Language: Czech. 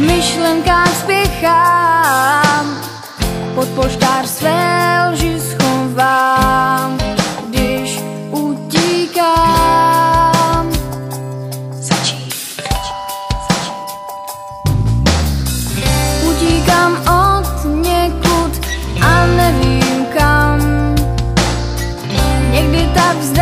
Myšlenkách spěchám, pod poštář své lži schovám, když utíkám. Utíkám od někud a nevím kam. Někdy tak vzdávám.